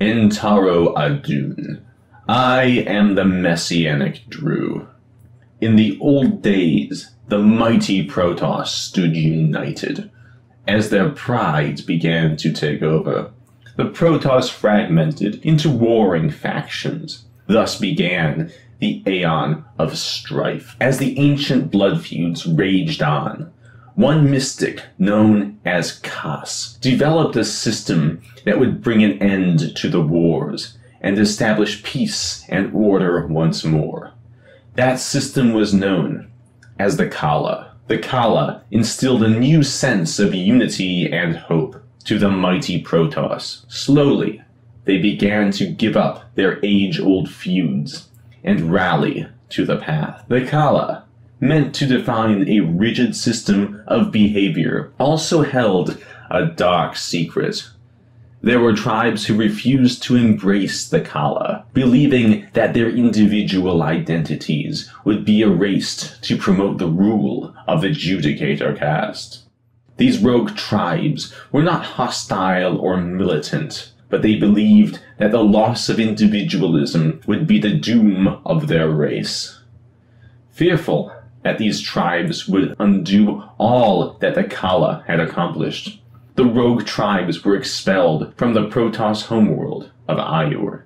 Entaro Adun. I am the Messianic Drew. In the old days, the mighty Protoss stood united. As their pride began to take over, the Protoss fragmented into warring factions. Thus began the Aeon of Strife. As the ancient blood feuds raged on, one mystic known as Khas developed a system that would bring an end to the wars and establish peace and order once more. That system was known as the Khala. The Khala instilled a new sense of unity and hope to the mighty Protoss. Slowly, they began to give up their age-old feuds and rally to the path. The Khala meant to define a rigid system of behavior, also held a dark secret. There were tribes who refused to embrace the Khala, believing that their individual identities would be erased to promote the rule of the Judicator caste. These rogue tribes were not hostile or militant, but they believed that the loss of individualism would be the doom of their race. Fearful that these tribes would undo all that the Khala had accomplished. The rogue tribes were expelled from the Protoss homeworld of Aiur.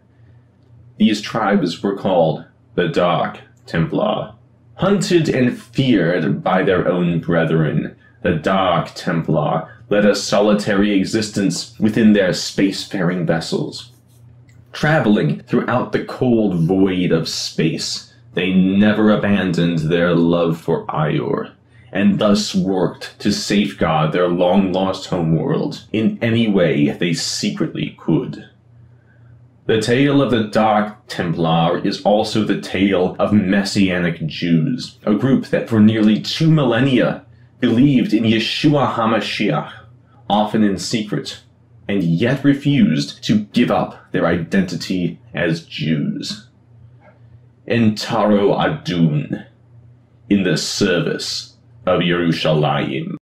These tribes were called the Dark Templar. Hunted and feared by their own brethren, the Dark Templar led a solitary existence within their spacefaring vessels. Traveling throughout the cold void of space, they never abandoned their love for Aiur, and thus worked to safeguard their long-lost homeworld in any way they secretly could. The tale of the Dark Templar is also the tale of Messianic Jews, a group that for nearly two millennia believed in Yeshua HaMashiach, often in secret, and yet refused to give up their identity as Jews. Entaro Adun in the service of Yerushalayim.